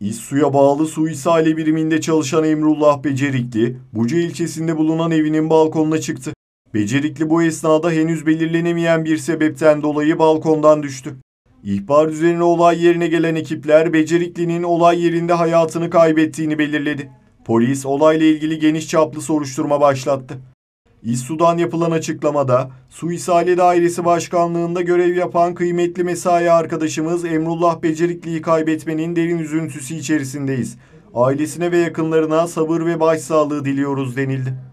İSSU'ya bağlı su ishali biriminde çalışan Emrullah Becerikli, Buca ilçesinde bulunan evinin balkonuna çıktı. Becerikli bu esnada henüz belirlenemeyen bir sebepten dolayı balkondan düştü. İhbar üzerine olay yerine gelen ekipler Becerikli'nin olay yerinde hayatını kaybettiğini belirledi. Polis olayla ilgili geniş çaplı soruşturma başlattı. İSSU'dan yapılan açıklamada, Su İshali Dairesi Başkanlığında görev yapan kıymetli mesai arkadaşımız Emrullah Becerikli'yi kaybetmenin derin üzüntüsü içerisindeyiz. Ailesine ve yakınlarına sabır ve başsağlığı diliyoruz denildi.